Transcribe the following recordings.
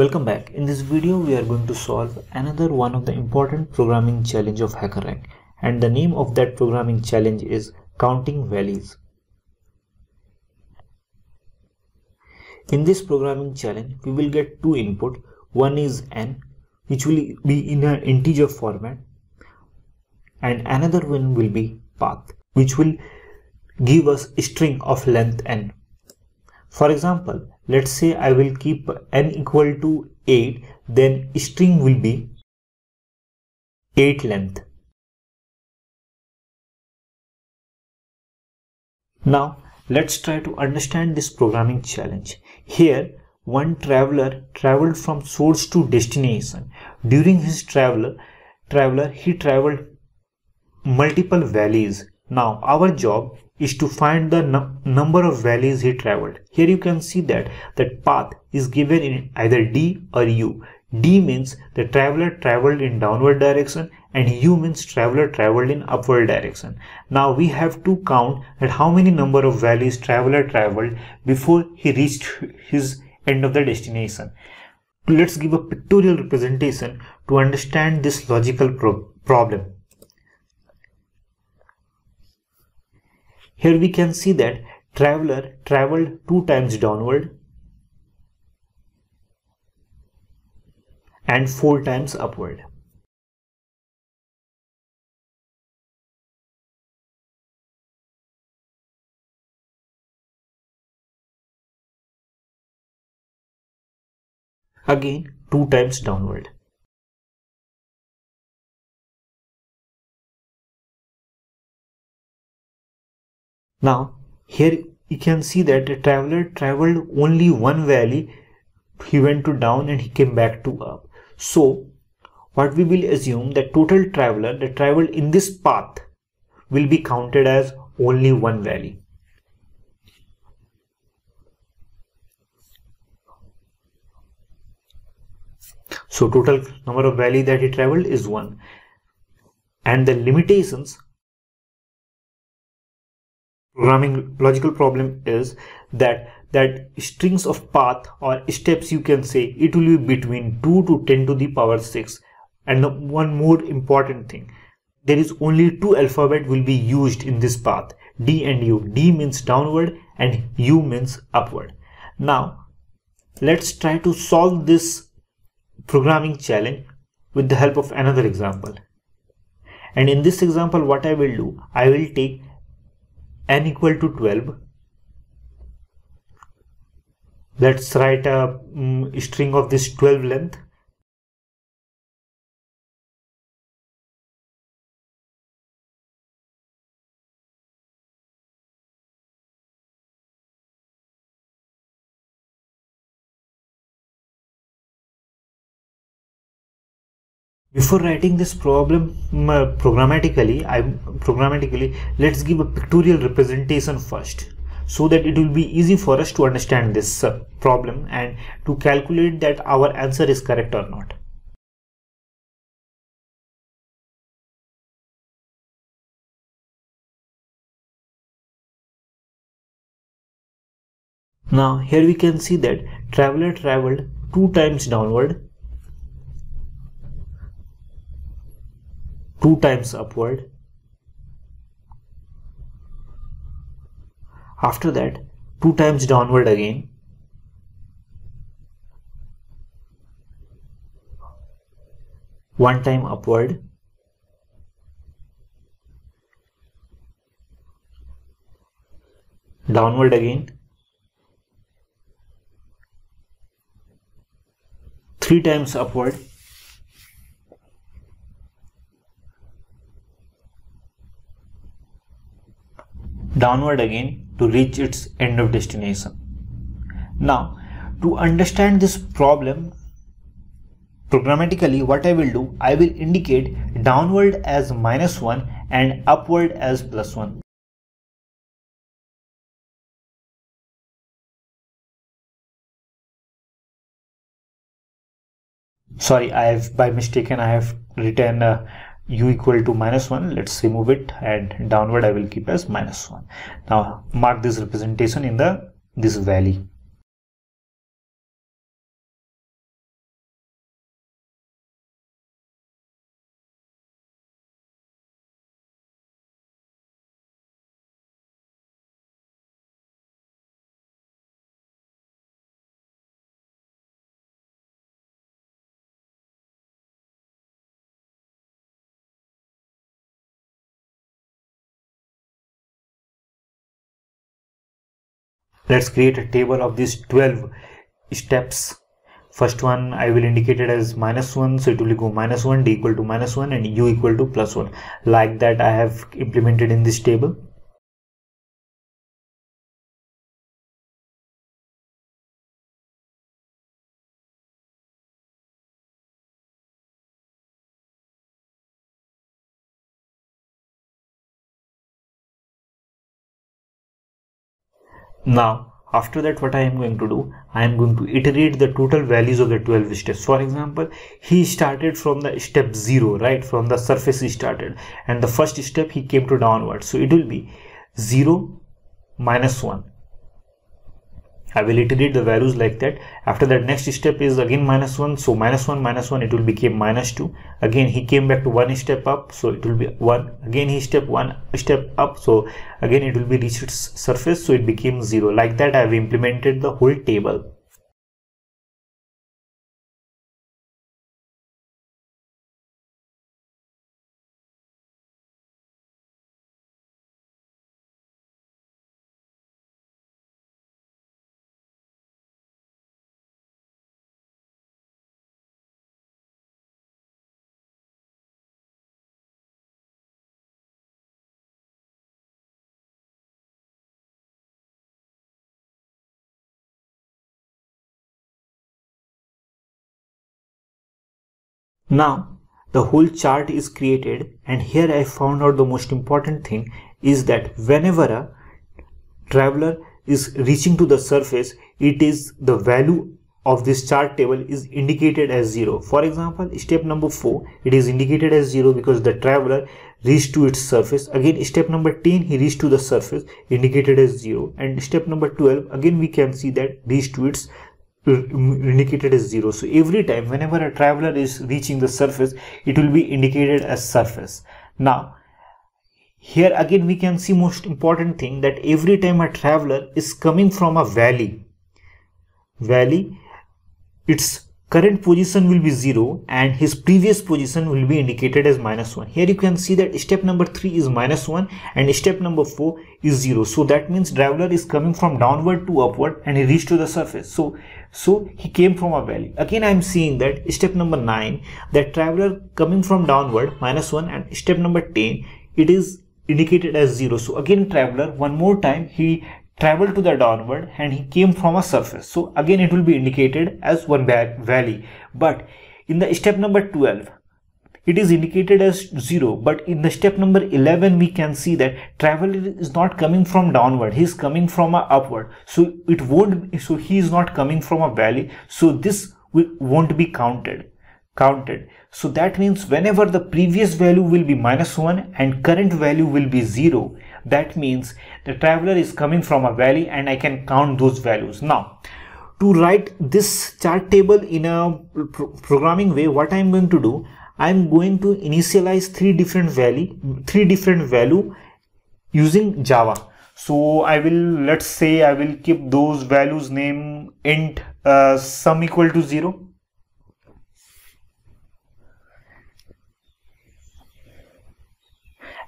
Welcome back. In this video, we are going to solve another one of the important programming challenge of HackerRank. And the name of that programming challenge is counting valleys. In this programming challenge, we will get two input. One is n, which will be in an integer format. And another one will be path, which will give us a string of length n. For example, let's say I will keep n equal to 8, then string will be 8 length. Now let's try to understand this programming challenge. Here one traveler traveled from source to destination. During his travel, traveler he traveled multiple valleys. Now our job is to find the number of valleys he traveled. Here you can see that that path is given in either D or U. D means the traveler traveled in downward direction and U means traveler traveled in upward direction. Now we have to count that how many number of valleys traveler traveled before he reached his end of the destination. Let's give a pictorial representation to understand this logical pro problem. Here we can see that traveler traveled two times downward and four times upward. Again two times downward. Now here you can see that the traveler traveled only one valley. He went to down and he came back to up. So what we will assume that total traveler that traveled in this path will be counted as only one valley. So total number of valley that he traveled is one. And the limitations programming logical problem is that that strings of path or steps you can say it will be between 2 to 10 to the power 6 and the one more important thing there is only two alphabet will be used in this path. D and u. D means downward and u means upward. Now let's try to solve this programming challenge with the help of another example. And in this example what i will do i will take n equal to 12 let's write a um, string of this 12 length before writing this problem uh, programmatically i programmatically let's give a pictorial representation first so that it will be easy for us to understand this uh, problem and to calculate that our answer is correct or not. Now here we can see that traveler traveled two times downward two times upward. After that two times downward again. One time upward. Downward again. Three times upward downward again to reach its end of destination. Now, to understand this problem programmatically, what I will do, I will indicate downward as minus 1 and upward as plus 1. Sorry, I have by mistaken I have written uh, u equal to minus 1 let's remove it and downward I will keep as minus 1 now mark this representation in the this valley let's create a table of these 12 steps. First one I will indicate it as minus 1 so it will go minus 1 d equal to minus 1 and u equal to plus 1 like that I have implemented in this table Now, after that what I am going to do, I am going to iterate the total values of the 12 steps. For example, he started from the step 0, right? From the surface he started. And the first step he came to downward. So it will be 0 minus 1 I will iterate the values like that. After that next step is again minus 1. So minus 1 minus 1 it will become minus 2. Again he came back to one step up. So it will be 1. Again he step 1 step up. So again it will be reached surface. So it became 0. Like that I have implemented the whole table. Now the whole chart is created and here I found out the most important thing is that whenever a traveler is reaching to the surface it is the value of this chart table is indicated as 0. For example, step number 4, it is indicated as 0 because the traveler reached to its surface. Again, step number 10, he reached to the surface, indicated as 0. And step number 12, again we can see that reached to its indicated as 0 so every time whenever a traveler is reaching the surface it will be indicated as surface. Now here again we can see most important thing that every time a traveler is coming from a valley valley its current position will be 0 and his previous position will be indicated as minus 1 here you can see that step number 3 is minus 1 and step number 4 is 0 so that means traveler is coming from downward to upward and he reached to the surface. So so he came from a valley again i am seeing that step number 9 that traveler coming from downward minus 1 and step number 10 it is indicated as 0 so again traveler one more time he traveled to the downward and he came from a surface. So again it will be indicated as one valley. But in the step number 12, it is indicated as 0 but in the step number 11 we can see that traveler is not coming from downward. He is coming from a upward. So it won't so he is not coming from a valley. So this won't be counted counted. So that means whenever the previous value will be minus 1 and current value will be 0 that means the traveler is coming from a valley and I can count those values. Now, to write this chart table in a pro programming way, what I'm going to do, I'm going to initialize three different value, three different value using Java. So I will, let's say I will keep those values name int uh, sum equal to zero.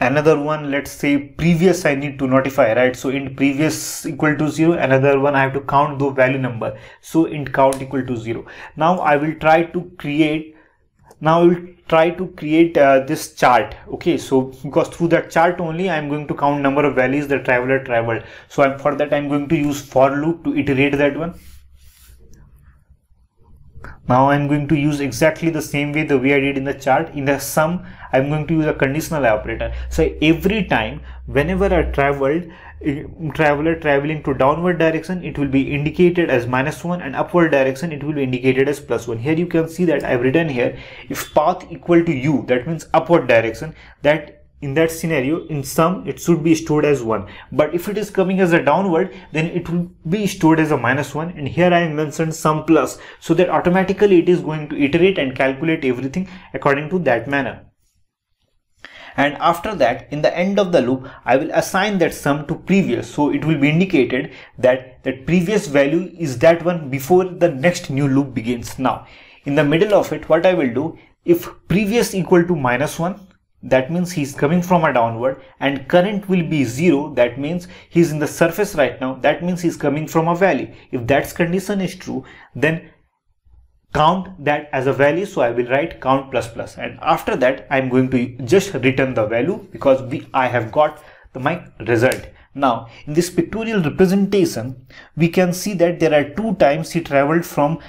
Another one let's say previous i need to notify right? So int previous equal to 0 another one i have to count the value number. So int count equal to 0 now i will try to create now will try to create uh, this chart okay? So because through that chart only i'm going to count number of values the traveler traveled. So I'm, for that i'm going to use for loop to iterate that one now I'm going to use exactly the same way the way I did in the chart. In the sum, I'm going to use a conditional operator. So every time, whenever I traveled, eh, traveler traveling to downward direction, it will be indicated as minus one and upward direction, it will be indicated as plus one. Here you can see that I've written here, if path equal to u, that means upward direction, that in that scenario in sum it should be stored as 1 but if it is coming as a downward then it will be stored as a minus 1 and here I mentioned sum plus so that automatically it is going to iterate and calculate everything according to that manner. And after that in the end of the loop I will assign that sum to previous. So it will be indicated that that previous value is that one before the next new loop begins. Now in the middle of it what I will do if previous equal to minus 1 that means he's coming from a downward and current will be zero. That means he's in the surface right now. That means he's coming from a valley. If that condition is true then count that as a value so i will write count plus plus. And after that i'm going to just return the value because we i have got the my result. Now in this pictorial representation we can see that there are two times he traveled from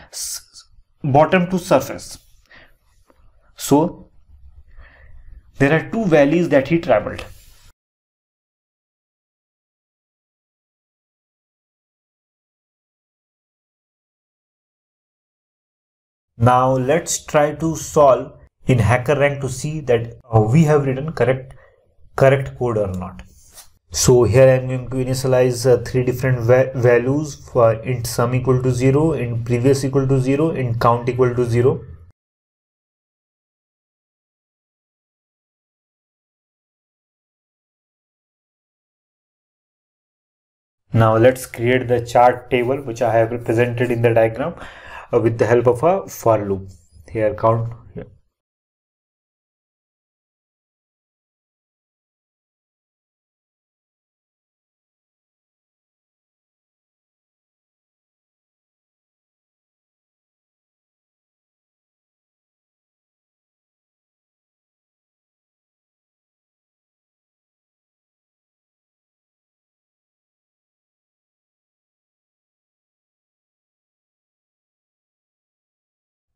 bottom to surface. So there are two valleys that he traveled. Now let's try to solve in HackerRank to see that uh, we have written correct correct code or not. So here I am going to initialize uh, three different va values for int sum equal to 0, int previous equal to 0, int count equal to 0. Now let's create the chart table which I have represented in the diagram uh, with the help of a for loop. Here count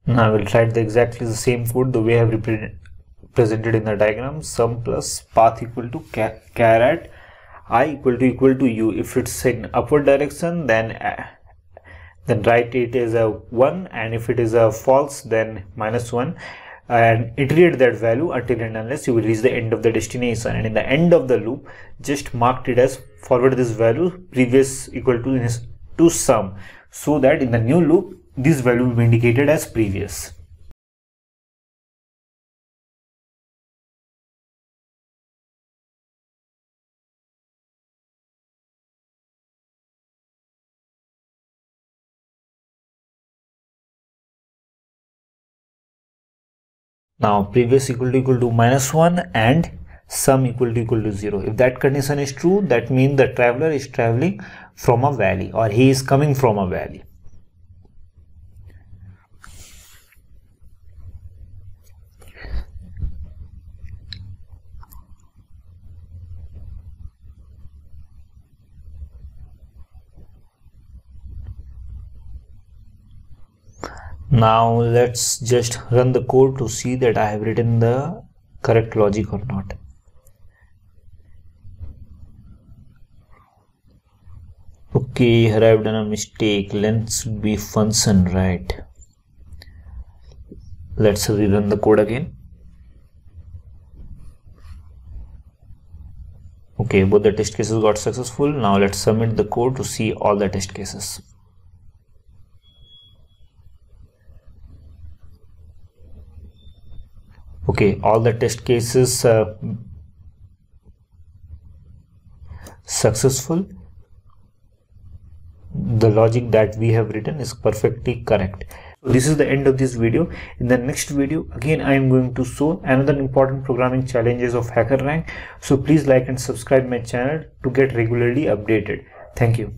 Now I will write the exactly the same code the way I have represented in the diagram. Sum plus path equal to charAt i equal to equal to u. If it's in upward direction then uh, then write it as a 1 and if it is a false then minus 1 and iterate that value until and unless you will reach the end of the destination. And in the end of the loop just marked it as forward this value previous equal to to sum. So that in the new loop this value will be indicated as previous. Now previous equal to equal to minus 1 and sum equal to equal to 0. If that condition is true, that means the traveler is traveling from a valley or he is coming from a valley. Now let's just run the code to see that I have written the correct logic or not. Okay here I have done a mistake. Length should be function right. Let's rerun the code again. Okay both the test cases got successful. Now let's submit the code to see all the test cases okay all the test cases uh, successful. The logic that we have written is perfectly correct. This is the end of this video. In the next video again i am going to show another important programming challenges of HackerRank so please like and subscribe my channel to get regularly updated. Thank you